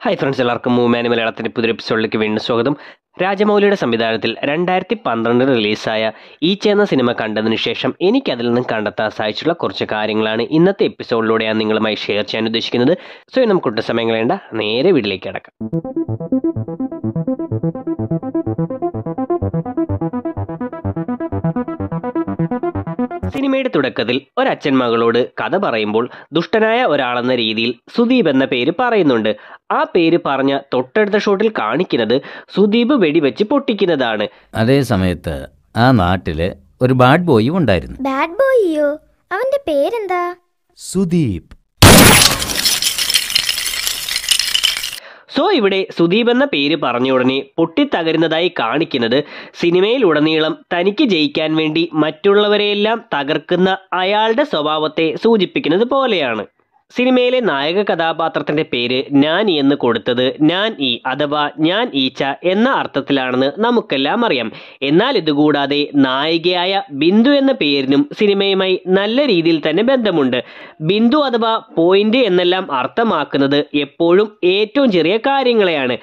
Hi friends എല്ലാവർക്കും മൂമാൻ മലയാളത്തിന്റെ പുതിയ എപ്പിസോഡിലേക്ക് വീണ്ടും സ്വാഗതം. രാജമൗലിയുടെ സംവിധാനത്തിൽ രണ്ടായിരത്തി പന്ത്രണ്ടിൽ റിലീസായ ഈ എന്ന സിനിമ കണ്ടതിന് ശേഷം എനിക്ക് അതിൽ നിന്നും കണ്ടെത്താൻ സഹായിച്ചുള്ള കുറച്ച് കാര്യങ്ങളാണ് ഇന്നത്തെ എപ്പിസോഡിലൂടെ ഞാൻ നിങ്ങളുമായി ഷെയർ ചെയ്യാൻ ഉദ്ദേശിക്കുന്നത്. സോ നമുക്ക് ഒട്ടും സമയം കളയേണ്ട. നേരെ വീട്ടിലേക്ക് കിടക്കാം. സിനിമയുടെ തുടക്കത്തിൽ ഒരച്ഛൻ മകളോട് കഥ പറയുമ്പോൾ ദുഷ്ടനായ ഒരാളെന്ന രീതിയിൽ സുദീപ് എന്ന പേര് പറയുന്നുണ്ട്. ആ പേര് പറഞ്ഞ തൊട്ടടുത്ത ഷോട്ടിൽ കാണിക്കുന്നത് സുദീപ് വെടിവെച്ച് പൊട്ടിക്കുന്നതാണ്. അതേ സമയത്ത് ആ നാട്ടിൽ ഒരു ബാഡ് ബോയും ഉണ്ടായിരുന്നു. ബാഡ് ബോയിയോ അവന്റെ പേരെന്താ? സുദീപ്. സോ ഇവിടെ സുദീപ് എന്ന പേര് പറഞ്ഞ ഉടനെ പൊട്ടിത്തകരുന്നതായി കാണിക്കുന്നത് സിനിമയിലുടനീളം തനിക്ക് ജയിക്കാൻ വേണ്ടി മറ്റുള്ളവരെയെല്ലാം തകർക്കുന്ന അയാളുടെ സ്വഭാവത്തെ സൂചിപ്പിക്കുന്നത് പോലെയാണ്. സിനിമയിലെ നായക കഥാപാത്രത്തിന്റെ പേര് നാനി എന്ന് കൊടുത്തത് ഞാൻ ഈ അഥവാ ഞാൻ ഈച്ച എന്ന അർത്ഥത്തിലാണെന്ന് നമുക്കെല്ലാം അറിയാം. എന്നാൽ ഇതുകൂടാതെ നായികയായ ബിന്ദു എന്ന പേരിനും സിനിമയുമായി നല്ല രീതിയിൽ തന്നെ ബന്ധമുണ്ട്. ബിന്ദു അഥവാ പോയിന്റ് എന്നെല്ലാം അർത്ഥമാക്കുന്നത് എപ്പോഴും ഏറ്റവും ചെറിയ കാര്യങ്ങളെയാണ്.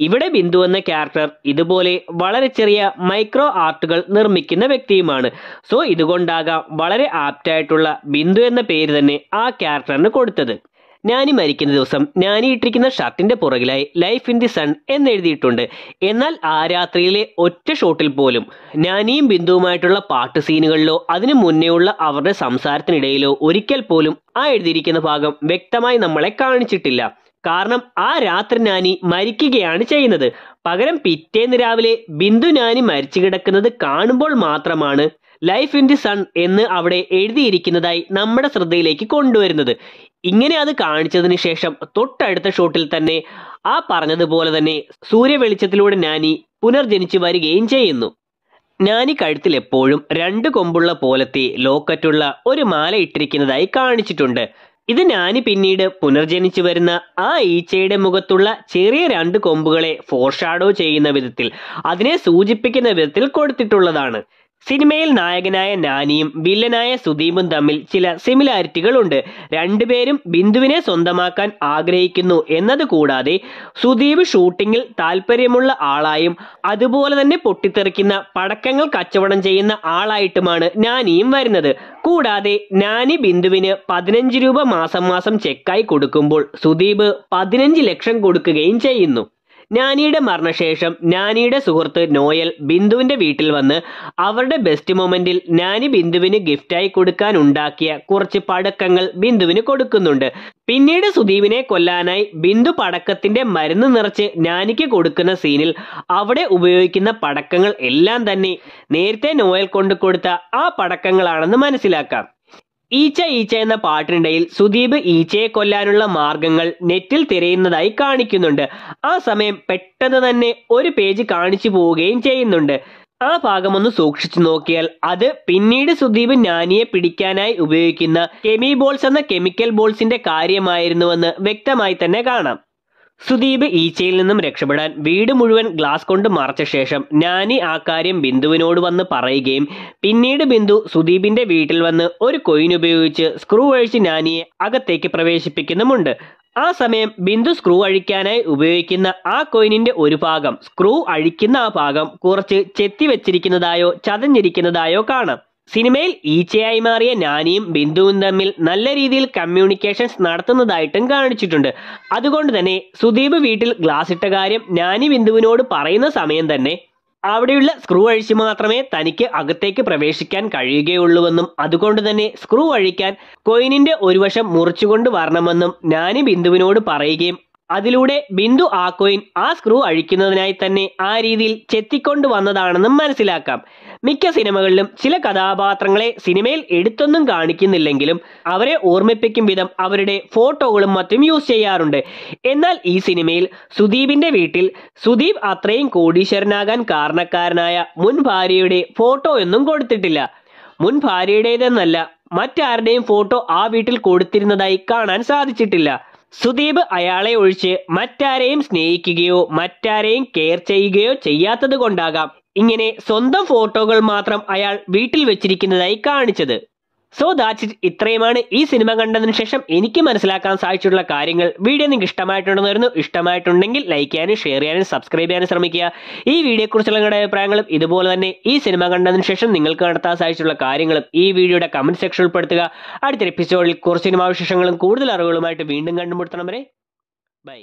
ഇവിടെ ബിന്ദു എന്ന ക്യാരക്ടർ ഇതുപോലെ വളരെ ചെറിയ മൈക്രോ ആർട്ടുകൾ നിർമ്മിക്കുന്ന വ്യക്തിയുമാണ്. സോ ഇതുകൊണ്ടാകാം വളരെ ആപ്റ്റായിട്ടുള്ള ബിന്ദു എന്ന പേര് തന്നെ ആ ക്യാരക്ടറിന് കൊടുത്തത്. നാനി മരിക്കുന്ന ദിവസം നാനി ഇട്ടിരിക്കുന്ന ഷർട്ടിന്റെ പുറകിലായി ലൈഫ് ഇൻ ദി സൺ എന്നെഴുതിയിട്ടുണ്ട്. എന്നാൽ ആ രാത്രിയിലെ ഒറ്റ ഷോട്ടിൽ പോലും നാനിയും ബിന്ദുവുമായിട്ടുള്ള പാട്ട് സീനുകളിലോ അതിനു മുന്നേയുള്ള അവരുടെ സംസാരത്തിനിടയിലോ ഒരിക്കൽ പോലും ആ എഴുതിയിരിക്കുന്ന ഭാഗം വ്യക്തമായി നമ്മളെ കാണിച്ചിട്ടില്ല. കാരണം ആ രാത്രി നാനി മരിക്കുകയാണ് ചെയ്യുന്നത്. പകരം പിറ്റേന്ന് രാവിലെ ബിന്ദു നാനി മരിച്ചു കിടക്കുന്നത് കാണുമ്പോൾ മാത്രമാണ് ലൈഫ് ഇൻ ദി സൺ എന്ന് അവിടെ എഴുതിയിരിക്കുന്നതായി നമ്മുടെ ശ്രദ്ധയിലേക്ക് കൊണ്ടുവരുന്നത്. ഇങ്ങനെ അത് കാണിച്ചതിന് ശേഷം തൊട്ടടുത്ത ഷോട്ടിൽ തന്നെ ആ പറഞ്ഞതുപോലെ തന്നെ സൂര്യവെളിച്ചത്തിലൂടെ നാനി പുനർജനിച്ചു വരികയും ചെയ്യുന്നു. നാനി കഴുത്തിൽ എപ്പോഴും രണ്ട് കൊമ്പുള്ള പോലത്തെ ലോക്കറ്റുള്ള ഒരു മാല ഇട്ടിരിക്കുന്നതായി കാണിച്ചിട്ടുണ്ട്. ഇത് നാനി പിന്നീട് പുനർജനിച്ചു വരുന്ന ആ ഈച്ചയുടെ മുഖത്തുള്ള ചെറിയ രണ്ട് കൊമ്പുകളെ ഫോർഷാഡോ ചെയ്യുന്ന വിധത്തിൽ അതിനെ സൂചിപ്പിക്കുന്ന വിധത്തിൽ കൊടുത്തിട്ടുള്ളതാണ്. സിനിമയിൽ നായകനായ നാനിയും വില്ലനായ സുദീപും തമ്മിൽ ചില സിമിലാരിറ്റികൾ ഉണ്ട് രണ്ടുപേരും ബിന്ദുവിനെ സ്വന്തമാക്കാൻ ആഗ്രഹിക്കുന്നു എന്നത് കൂടാതെ സുദീപ് ഷൂട്ടിങ്ങിൽ താല്പര്യമുള്ള ആളായും അതുപോലെ തന്നെ പൊട്ടിത്തെറിക്കുന്ന പടക്കങ്ങൾ കച്ചവടം ചെയ്യുന്ന ആളായിട്ടുമാണ് നാനിയും വരുന്നത്. കൂടാതെ നാനി ബിന്ദുവിന് പതിനഞ്ച് രൂപ മാസം മാസം ചെക്കായി കൊടുക്കുമ്പോൾ സുദീപ് പതിനഞ്ച് ലക്ഷം കൊടുക്കുകയും ചെയ്യുന്നു. നാനിയുടെ മരണശേഷം നാനിയുടെ സുഹൃത്ത് നോയൽ ബിന്ദുവിന്റെ വീട്ടിൽ വന്ന് അവരുടെ ബെസ്റ്റ് മൊമെന്റിൽ നാനി ബിന്ദുവിന് ഗിഫ്റ്റായി കൊടുക്കാൻ ഉണ്ടാക്കിയ കുറച്ച് പടക്കങ്ങൾ ബിന്ദുവിന് കൊടുക്കുന്നുണ്ട്. പിന്നീട് സുദീപിനെ കൊല്ലാനായി ബിന്ദു പടക്കത്തിന്റെ മരുന്ന് നിറച്ച് നാനിക്ക് കൊടുക്കുന്ന സീനിൽ അവിടെ ഉപയോഗിക്കുന്ന പടക്കങ്ങൾ എല്ലാം തന്നെ നേരത്തെ നോയൽ കൊണ്ടു കൊടുത്ത ആ പടക്കങ്ങളാണെന്ന് മനസ്സിലാക്കാം. ഈച്ച ഈച്ച എന്ന പാട്ടിനിടയിൽ സുദീപ് ഈച്ചയെ കൊല്ലാനുള്ള മാർഗങ്ങൾ നെറ്റിൽ തിരയുന്നതായി കാണിക്കുന്നുണ്ട്. ആ സമയം പെട്ടെന്ന് തന്നെ ഒരു പേജ് കാണിച്ചു പോവുകയും ചെയ്യുന്നുണ്ട്. ആ ഭാഗം ഒന്ന് സൂക്ഷിച്ചു നോക്കിയാൽ അത് പിന്നീട് സുദീപ് നാനിയെ പിടിക്കാനായി ഉപയോഗിക്കുന്ന കെമി ബോൾസ് എന്ന കെമിക്കൽ ബോൾസിന്റെ കാര്യമായിരുന്നുവെന്ന് വ്യക്തമായി തന്നെ കാണാം. സുദീപ് ഈച്ചയിൽ നിന്നും രക്ഷപ്പെടാൻ വീട് മുഴുവൻ ഗ്ലാസ് കൊണ്ട് മറച്ച ശേഷം നാനി ആ കാര്യം ബിന്ദുവിനോട് വന്ന് പറയുകയും പിന്നീട് ബിന്ദു സുദീപിന്റെ വീട്ടിൽ വന്ന് ഒരു കൊയിൻ ഉപയോഗിച്ച് സ്ക്രൂ അഴിച്ച് നാനിയെ അകത്തേക്ക് പ്രവേശിപ്പിക്കുന്നുമുണ്ട്. ആ സമയം ബിന്ദു സ്ക്രൂ അഴിക്കാനായി ഉപയോഗിക്കുന്ന ആ കോയിനിന്റെ ഒരു ഭാഗം സ്ക്രൂ അഴിക്കുന്ന ആ ഭാഗം കുറച്ച് ചെത്തി വെച്ചിരിക്കുന്നതായോ ചതഞ്ഞിരിക്കുന്നതായോ കാണാം. സിനിമയിൽ ഈച്ചയായി മാറിയ നാനിയും ബിന്ദുവും തമ്മിൽ നല്ല രീതിയിൽ കമ്മ്യൂണിക്കേഷൻസ് നടത്തുന്നതായിട്ടും കാണിച്ചിട്ടുണ്ട്. അതുകൊണ്ട് തന്നെ സുദീപ് വീട്ടിൽ ഗ്ലാസ് ഇട്ട കാര്യം നാനി ബിന്ദുവിനോട് പറയുന്ന സമയം തന്നെ അവിടെയുള്ള സ്ക്രൂ അഴിച്ച് മാത്രമേ തനിക്ക് അകത്തേക്ക് പ്രവേശിക്കാൻ കഴിയുകയുള്ളൂവെന്നും അതുകൊണ്ട് തന്നെ സ്ക്രൂ അഴിക്കാൻ കൊയിനിന്റെ ഒരു വശം മുറിച്ചുകൊണ്ട് വരണമെന്നും നാനി ബിന്ദുവിനോട് പറയുകയും അതിലൂടെ ബിന്ദു ആ കോയിൻ ആ സ്ക്രൂ അഴിക്കുന്നതിനായി തന്നെ ആ രീതിയിൽ ചെത്തിക്കൊണ്ട് വന്നതാണെന്നും മനസ്സിലാക്കാം. മിക്ക സിനിമകളിലും ചില കഥാപാത്രങ്ങളെ സിനിമയിൽ എടുത്തൊന്നും കാണിക്കുന്നില്ലെങ്കിലും അവരെ ഓർമ്മിപ്പിക്കും വിധം അവരുടെ ഫോട്ടോകളും മറ്റും യൂസ് ചെയ്യാറുണ്ട്. എന്നാൽ ഈ സിനിമയിൽ സുദീപിന്റെ വീട്ടിൽ സുദീപ് അത്രയും കോടീശ്വരനാകാൻ കാരണക്കാരനായ മുൻ ഭാര്യയുടെ ഫോട്ടോ ഒന്നും കൊടുത്തിട്ടില്ല. മുൻ ഭാര്യയുടേതെന്നല്ല മറ്റാരുടെയും ഫോട്ടോ ആ വീട്ടിൽ കൊടുത്തിരുന്നതായി കാണാൻ സാധിച്ചിട്ടില്ല. സുദീപ് അയാളെ ഒഴിച്ച് മറ്റാരെയും സ്നേഹിക്കുകയോ മറ്റാരെയും കെയർ ചെയ്യുകയോ ചെയ്യാത്തത് കൊണ്ടാകാം ഇങ്ങനെ സ്വന്തം ഫോട്ടോകൾ മാത്രം അയാൾ വീട്ടിൽ വെച്ചിരിക്കുന്നതായി കാണിച്ചത്. സോ ദാറ്റ്സ് ഇറ്റ് ഇത്രയുമാണ് ഈ സിനിമ കണ്ടതിന് ശേഷം എനിക്ക് മനസ്സിലാക്കാൻ സാധിച്ചിട്ടുള്ള കാര്യങ്ങൾ. വീഡിയോ നിങ്ങൾക്ക് ഇഷ്ടമായിട്ടുണ്ടെന്ന് ഇഷ്ടമായിട്ടുണ്ടെങ്കിൽ ലൈക്ക് ചെയ്യാനും ഷെയർ ചെയ്യാനും സബ്സ്ക്രൈബ് ചെയ്യാനും ശ്രമിക്കുക. ഈ വീഡിയോയെക്കുറിച്ചുള്ള നിങ്ങളുടെ അഭിപ്രായങ്ങളും ഇതുപോലെ തന്നെ ഈ സിനിമ കണ്ടതിന് ശേഷം നിങ്ങൾക്ക് നടത്താൻ സാധിച്ചിട്ടുള്ള കാര്യങ്ങളും ഈ വീഡിയോയുടെ കമന്റ് സെക്ഷൻ ഉൾപ്പെടുത്തുക. അടുത്ത എപ്പിസോഡിൽ കുറച്ച് സിനിമാവിശേഷങ്ങളും കൂടുതൽ അറിവുകളുമായിട്ട് വീണ്ടും കണ്ടുമുട്ടണം വരെ. ബൈ